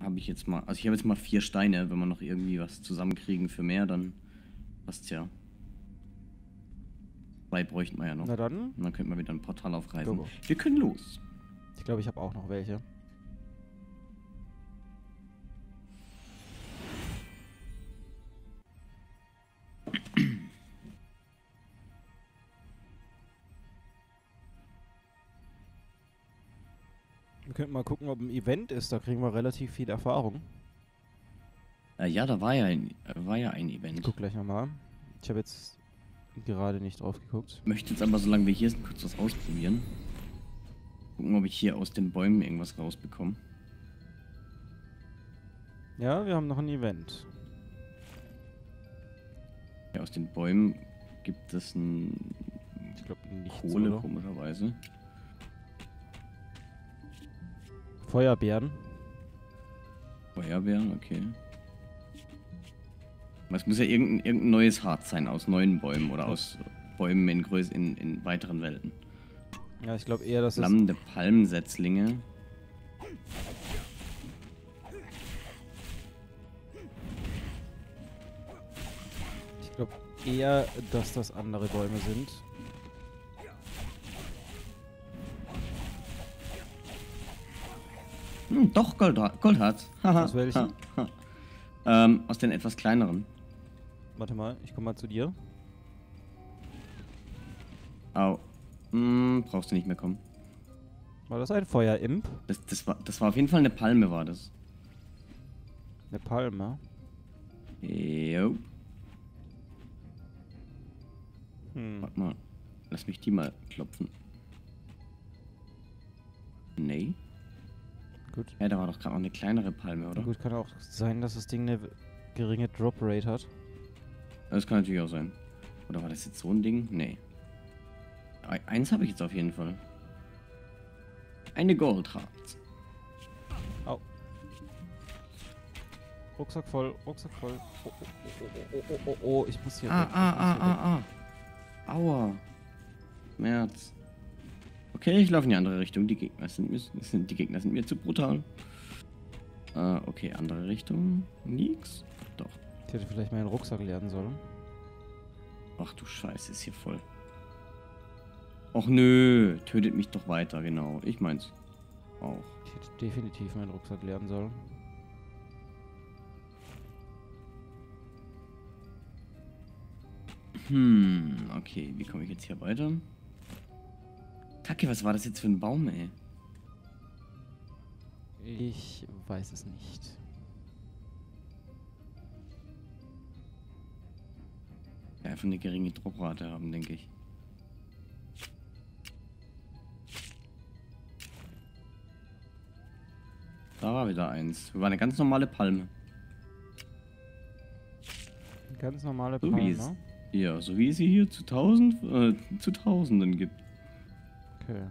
habe ich jetzt mal. Also ich habe jetzt mal vier Steine. Wenn wir noch irgendwie was zusammenkriegen für mehr, dann passt's ja. Zwei bräuchten wir ja noch. Na dann. Und dann könnten wir wieder ein Portal aufreißen. Go, go. Wir können los. Ich glaube, ich habe auch noch welche. Wir könnten mal gucken, ob ein Event ist. Da kriegen wir relativ viel Erfahrung. Äh, ja, da war ja ein, war ja ein Event. Ich guck gleich nochmal. Ich habe jetzt gerade nicht drauf geguckt. Ich möchte jetzt aber, solange wir hier sind, kurz was ausprobieren. Gucken, ob ich hier aus den Bäumen irgendwas rausbekomme. Ja, wir haben noch ein Event. Ja, aus den Bäumen gibt es ein Ich glaube nicht. Kohle, komischerweise. Feuerbeeren. Feuerwehren, okay. Es muss ja irgendein, irgendein neues Harz sein, aus neuen Bäumen oder aus Bäumen in, Größ in, in weiteren Welten. Ja, ich glaube eher, dass es Flammende Palmsetzlinge. Ich glaube eher, dass das andere Bäume sind. Hm, doch, Gold, Goldharz. Aus welchen? Ähm, aus den etwas kleineren. Warte mal, ich komme mal zu dir. Au. Hm, brauchst du nicht mehr kommen. War das ein Feuerimp? Das, das, war, das war auf jeden Fall eine Palme, war das. Eine Palme. Jo. Hm. Warte mal. Lass mich die mal klopfen. Nee. Gut. Ja, da war doch gerade noch eine kleinere Palme, oder? Gut, kann auch sein, dass das Ding eine geringe Drop Rate hat. Das kann natürlich auch sein. Oder war das jetzt so ein Ding? Nee. E- Eins habe ich jetzt auf jeden Fall. Eine Goldharz. Au. Rucksack voll, Rucksack voll. Oh, oh, oh, oh, oh, oh, oh, ich muss hier Ah, ah, ah, ah, ah. Aua. Schmerz. Okay, ich laufe in die andere Richtung. Die Gegner sind mir, sind, die Gegner sind mir zu brutal. Äh, okay, andere Richtung. Nix. Doch. Ich hätte vielleicht meinen Rucksack lernen sollen. Ach du Scheiße, ist hier voll. Och nö, tötet mich doch weiter, genau. Ich meins auch. Ich hätte definitiv meinen Rucksack lernen sollen. Hm, okay, wie komme ich jetzt hier weiter? Kacke, was war das jetzt für ein Baum, ey? Ich weiß es nicht. Ja, einfach eine geringe Droprate haben, denke ich. Da war wieder eins. War eine ganz normale Palme. Eine ganz normale So wie es, Palme. ja, so wie es sie hier zu tausend, äh, zu Tausenden gibt. Okay.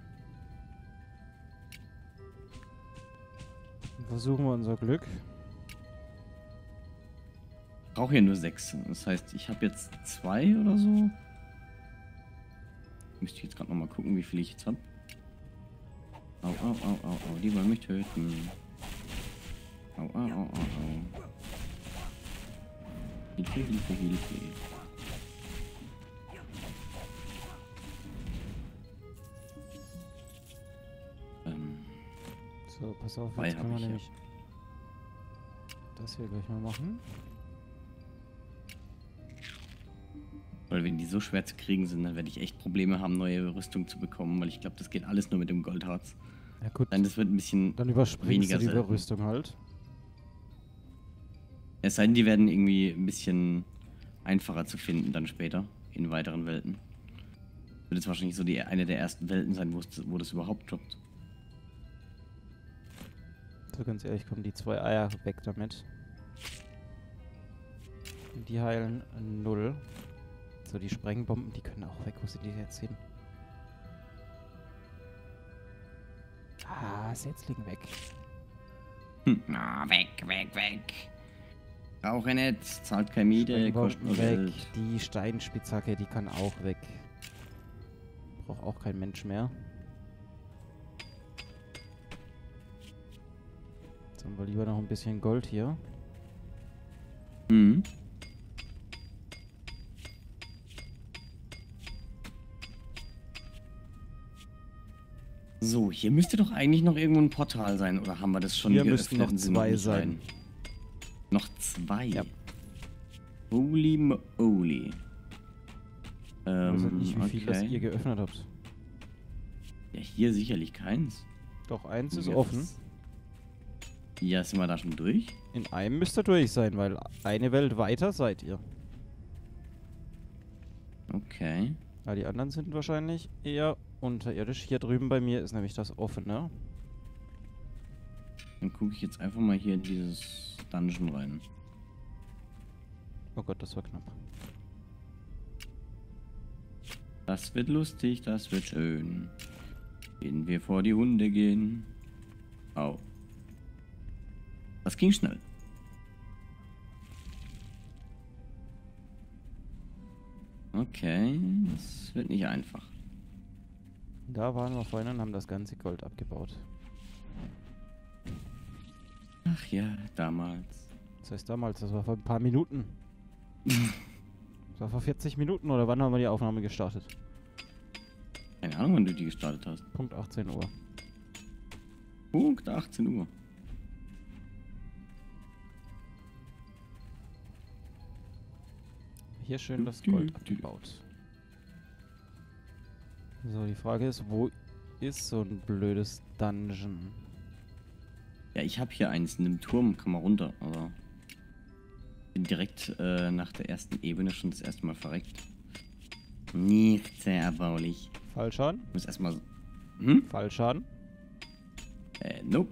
Versuchen wir unser Glück. Brauche hier nur sechs. Das heißt, ich habe jetzt zwei oder so. Müsste ich jetzt gerade nochmal gucken, wie viel ich jetzt habe. Au, au, au, au, au, die wollen mich töten. Au, au, au, au, au. Hilfe, Hilfe, Hilfe. So, pass auf, jetzt können wir ich, ja. nämlich das hier gleich mal machen. weil wenn die so schwer zu kriegen sind, dann werde ich echt Probleme haben, neue Rüstung zu bekommen, weil ich glaube, das geht alles nur mit dem Goldharz. Ja gut, Nein, das wird ein bisschen dann überspringst weniger du die. Überrüstung halt. Es sei denn, die werden irgendwie ein bisschen einfacher zu finden dann später in weiteren Welten. Wird jetzt wahrscheinlich so die eine der ersten Welten sein, wo es- wo das überhaupt droppt. So ganz ehrlich, kommen die zwei Eier weg damit. Die heilen null. So, die Sprengbomben, die können auch weg. Wo sind die jetzt hin? Ah, Setzling weg. Hm. Na, weg, weg, weg. Rauche nicht, zahlt keine Miete, kostet nur weg. Geld. Die Steinspitzhacke, die kann auch weg. Braucht auch kein Mensch mehr. Haben wir lieber noch ein bisschen Gold hier. Mhm. So, hier müsste doch eigentlich noch irgendwo ein Portal sein, oder haben wir das schon Hier geöffnet müssten noch zwei nicht sein. rein? Noch zwei? Ja. Holy moly. Ich Ähm, weiß halt nicht, wie viel das okay. ihr geöffnet habt. Ja, hier sicherlich keins. Doch, eins ist Ja, offen. Ja, sind wir da schon durch? In einem müsst ihr durch sein, weil eine Welt weiter seid ihr. Okay. Ja, die anderen sind wahrscheinlich eher unterirdisch. Hier drüben bei mir ist nämlich das offene. Dann gucke ich jetzt einfach mal hier in dieses Dungeon rein. Oh Gott, das war knapp. Das wird lustig, das wird schön. Wenn wir vor die Hunde gehen. Au. Das ging schnell. Okay, das wird nicht einfach. Da waren wir vorhin und haben das ganze Gold abgebaut. Ach ja, damals. Das heißt damals, das war vor ein paar Minuten. das war vor 40 Minuten oder wann haben wir die Aufnahme gestartet? Keine Ahnung, wann du die gestartet hast. Punkt 18 Uhr. Punkt 18 Uhr. Hier schön das Gold abgebaut. So, die Frage ist, wo ist so ein blödes Dungeon? Ja, ich habe hier eins in dem Turm, kann man runter, aber bin direkt äh, nach der ersten Ebene schon das erste Mal verreckt. Nicht sehr erbaulich. Fallschaden? Muss erstmal. Hm? Fallschaden? Äh, nope.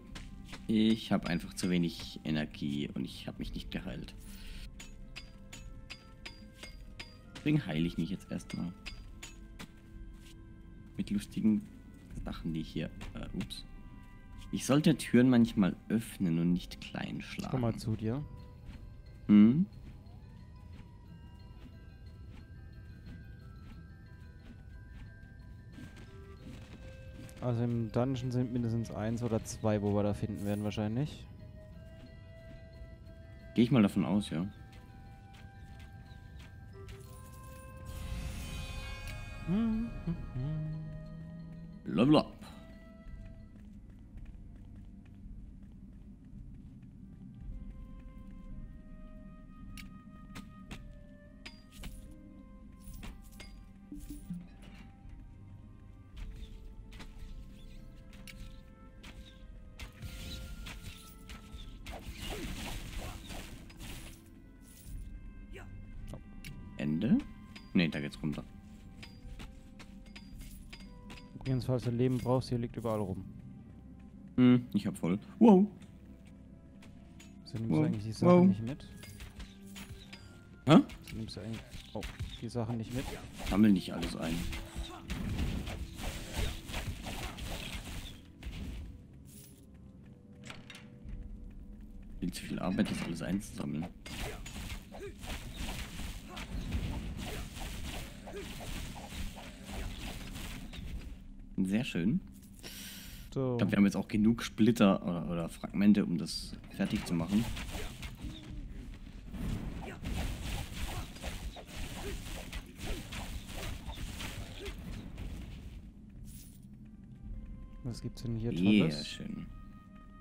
Ich habe einfach zu wenig Energie und ich habe mich nicht geheilt. Deswegen heile ich mich jetzt erstmal. Mit lustigen Sachen, die ich hier. Äh, ups. Ich sollte Türen manchmal öffnen und nicht klein Ich schlagen. komm mal zu dir. Hm? Also im Dungeon sind mindestens eins oder zwei, wo wir da finden werden wahrscheinlich. Gehe ich mal davon aus, ja. Level up. Ende? Ne, da geht's runter. Übrigens, falls du Leben brauchst, hier liegt überall rum. Hm, ich hab voll. Wow. So nimmst du Wow. eigentlich die Sachen Wow. nicht mit? Hä? So nimmst du eigentlich oh, die Sachen nicht mit? Sammel nicht alles ein. Viel zu viel Arbeit, das alles einzusammeln. Sehr schön. So. Ich glaube, wir haben jetzt auch genug Splitter oder, oder Fragmente, um das fertig zu machen. Was gibt's denn hier Sehr Tolles? schön.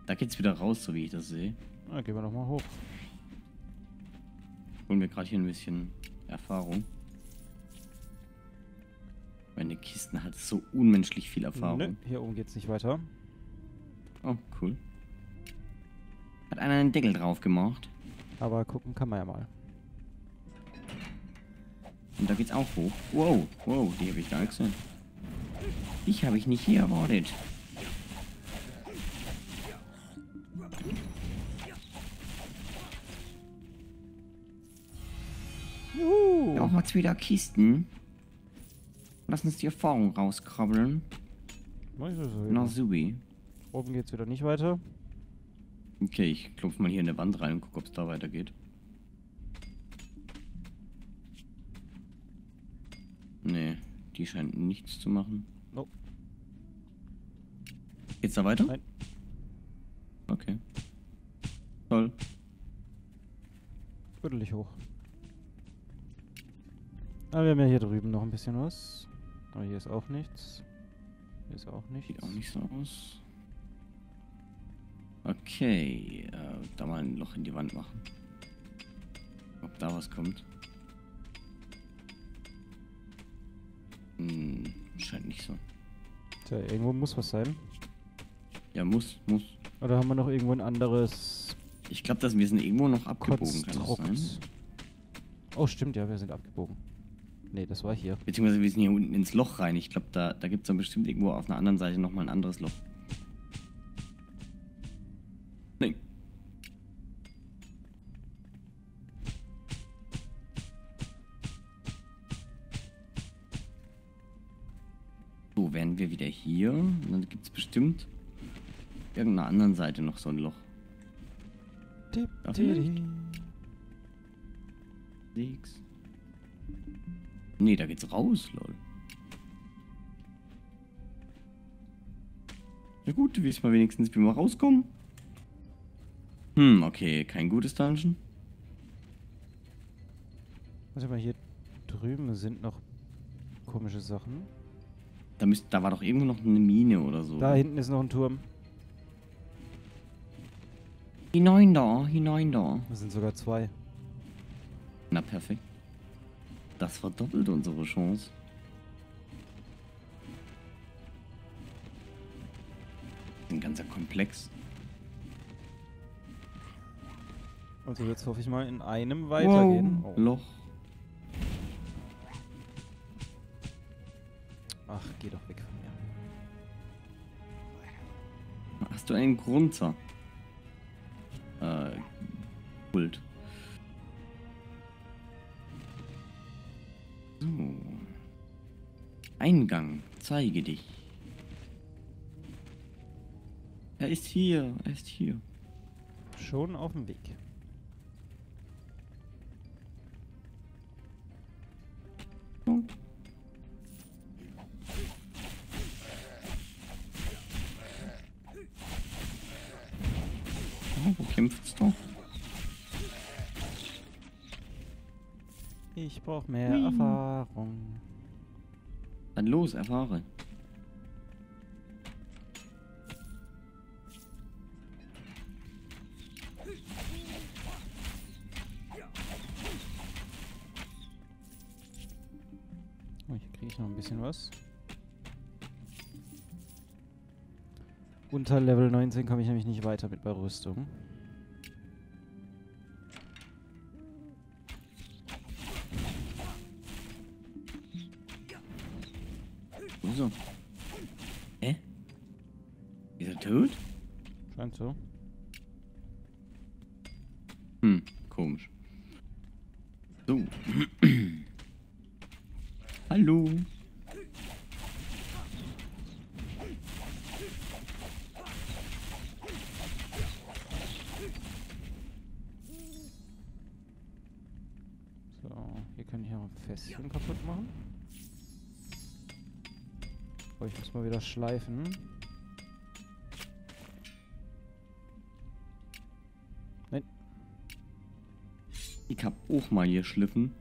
Da geht's wieder raus, so wie ich das sehe. Na, gehen wir doch mal hoch. Holen wir gerade hier ein bisschen Erfahrung. Kisten hat so unmenschlich viel Erfahrung. Nö, hier oben geht's nicht weiter. Oh, cool. Hat einer einen Deckel drauf gemacht. Aber gucken kann man ja mal. Und da geht's auch hoch. Wow, wow, die habe ich nicht gesehen. Ich habe ich nicht hier erwartet. Juhu! Auch jetzt wieder Kisten. Lass uns die Erfahrung rauskrabbeln. Na, Subi. Oben geht's wieder nicht weiter. Okay, ich klopfe mal hier in der Wand rein und gucke, ob es da weitergeht. Nee, die scheint nichts zu machen. Nope. Geht's da weiter? Nein. Okay. Toll. Dich hoch. Ah, wir haben ja hier drüben noch ein bisschen was. Aber hier ist auch nichts. Hier ist auch nichts. Sieht auch nicht so aus. Okay, äh, da mal ein Loch in die Wand machen. Ob da was kommt. Hm, scheint nicht so. Tja, irgendwo muss was sein. Ja, muss, muss. Oder haben wir noch irgendwo ein anderes Ich glaube, dass wir sind irgendwo noch abgebogen, kann das sein? Oh, stimmt, ja, wir sind abgebogen. Nee, das war hier. Beziehungsweise wir sind hier unten ins Loch rein. Ich glaube, da, da gibt es dann bestimmt irgendwo auf einer anderen Seite nochmal ein anderes Loch. Nee. So, wären wir wieder hier. Und dann gibt es bestimmt irgendeiner anderen Seite noch so ein Loch. Didi. Sechs. Nee, da geht's raus, lol. Ja gut, wissen wir wenigstens, wie wir rauskommen. Hm, okay, kein gutes Dungeon. Warte mal, hier drüben sind noch komische Sachen. Da, müsst, da war doch irgendwo noch eine Mine oder so. Da hinten ist noch ein Turm. Hinein da, hinein da. Das sind sogar zwei. Na, perfekt. Das verdoppelt unsere Chance. Ein ganzer Komplex. Also jetzt hoffe ich mal in einem weitergehen. Wow, Oh. Loch. Ach, geh doch weg von mir. Hast du einen Grunzer? Zeige dich. Er ist hier, er ist hier. Schon auf dem Weg. Oh. Wo kämpft's doch? Ich brauche mehr Hui. Erfahrung. Dann los, erfahre. Oh, hier kriege ich noch ein bisschen was. Unter Level 19 komme ich nämlich nicht weiter mit bei Rüstung. Wieso? Hä? Ist er tot? Scheint so. Hm, komisch. So. Hallo. So, hier kann ich auch ein Fässchen kaputt machen. Oh, ich muss mal wieder schleifen. Ich hab auch mal geschliffen.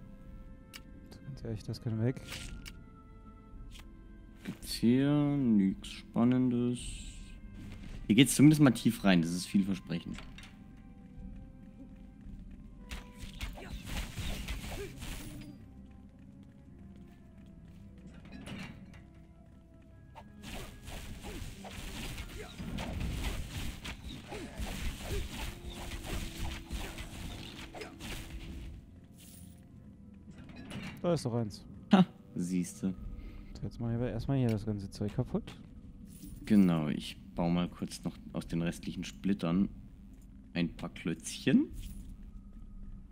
Ganz ehrlich, das kann weg. Gibt's hier nichts Spannendes? Hier geht's zumindest mal tief rein, das ist vielversprechend. Da ist doch eins. Ha, siehste. Jetzt machen wir erstmal hier das ganze Zeug kaputt. Genau, ich baue mal kurz noch aus den restlichen Splittern ein paar Klötzchen.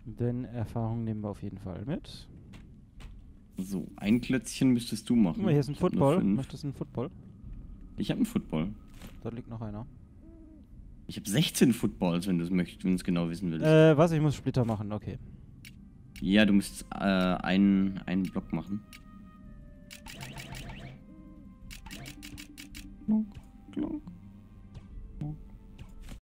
Denn Erfahrung nehmen wir auf jeden Fall mit. So, ein Klötzchen müsstest du machen. Guck mal, hier ist ein Ich Football. Möchtest du einen Football? Ich habe einen Football. Da liegt noch einer. Ich habe 16 Footballs, wenn du es möchtest, wenn du es genau wissen willst. Äh, was? Ich muss Splitter machen, okay. Ja, du musst äh, einen, einen Block machen. Klonk, klonk.